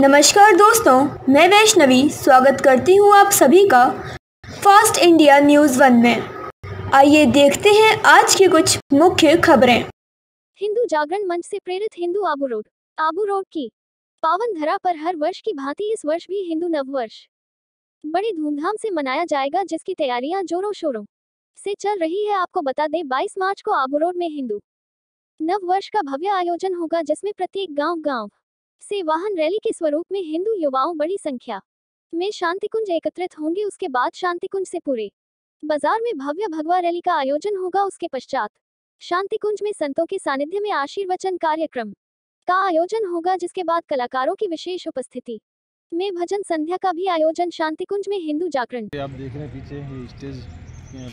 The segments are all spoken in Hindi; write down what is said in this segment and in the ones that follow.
नमस्कार दोस्तों, मैं वैष्णवी स्वागत करती हूँ आप सभी का फास्ट इंडिया न्यूज़ वन में। आइए देखते हैं आज की कुछ मुख्य खबरें। हिंदू जागरण मंच से प्रेरित हिंदू आबू रोड। आबू रोड की पावन धरा पर हर वर्ष की भांति इस वर्ष भी हिंदू नववर्ष। बड़ी धूमधाम से मनाया जाएगा, जिसकी तैयारियाँ जोरों शोरों से चल रही है। आपको बता दें 22 मार्च को आबू रोड में हिंदू नव वर्ष का भव्य आयोजन होगा, जिसमें प्रत्येक गाँव गाँव से वाहन रैली के स्वरूप में हिंदू युवाओं बड़ी संख्या। में शांति कुंज एकत्रित होंगे उसके बाद शांति कुंज से पूरे। बाज़ार में भव्य भगवा रैली का आयोजन होगा उसके पश्चात। शांति कुंज में संतों के सानिध्य में आशीर्वचन कार्यक्रम का आयोजन होगा जिसके बाद कलाकारों की विशेष उपस्थिति। में भजन संध्या का भी आयोजन शांति कुंज में हिंदू जागरण आप देख रहे हैं पीछे ये स्टेज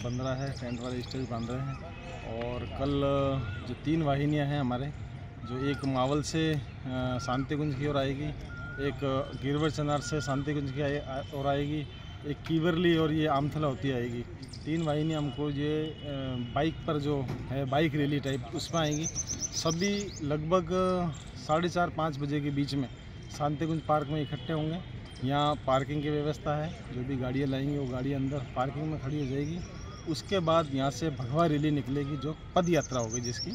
बन रहा है टेंट वाले स्टेज बन रहे हैं। और कल जो तीन वाहिनियाँ हैं हमारे जो एक मावल से शांति कुंज की ओर आएगी, एक गिरवर चनार से शांति कुंज की ओर आएगी, एक कीवरली और ये आमथला होती आएगी। तीन वाहिनी हमको ये बाइक पर जो है, बाइक रैली टाइप, उसमें आएँगी। सभी लगभग साढ़े चार, पाँच बजे के बीच में शांति कुंज पार्क में इकट्ठे होंगे। यहाँ पार्किंग की व्यवस्था है, जो भी गाड़ियाँ लाएँगी, वो गाड़ी अंदर पार्किंग में खड़ी हो जाएगी। उसके बाद यहाँ से भगवा रैली निकलेगी, जो पद यात्रा होगी जिसकी।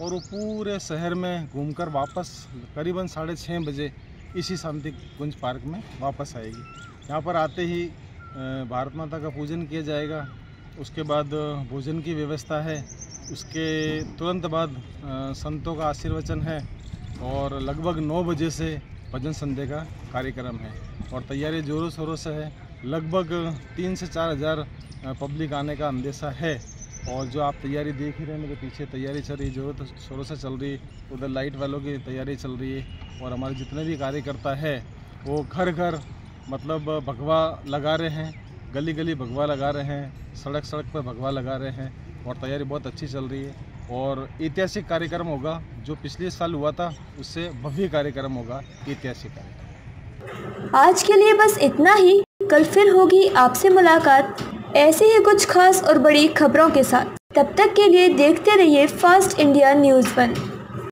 और वो पूरे शहर में घूमकर वापस करीबन साढ़े छः बजे इसी शांति कुंज पार्क में वापस आएगी। यहाँ पर आते ही भारत माता का पूजन किया जाएगा। उसके बाद भोजन की व्यवस्था है। उसके तुरंत बाद संतों का आशीर्वचन है और लगभग नौ बजे से भजन संध्या का कार्यक्रम है और तैयारी जोरों शोरों से है। लगभग तीन से चार हज़ार पब्लिक आने का अंदेशा है। और जो आप तैयारी देख ही रहे हैं, मेरे पीछे तैयारी चल रही है जोरों शोरों से चल रही है, उधर लाइट वालों की तैयारी चल रही है, और हमारे जितने भी कार्यकर्ता है, वो घर घर मतलब भगवा लगा रहे हैं गली गली भगवा लगा रहे हैं सड़क सड़क पर भगवा लगा रहे हैं, और तैयारी बहुत अच्छी चल रही है, और ऐतिहासिक कार्यक्रम होगा, जो पिछले साल हुआ था, उससे भव्य कार्यक्रम होगा, ऐतिहासिक कार्यक्रम। आज के लिए बस इतना ही, कल फिर होगी आपसे मुलाकात। ऐसे ही कुछ खास और बड़ी खबरों के साथ तब तक के लिए देखते रहिए फास्ट इंडिया न्यूज़ वन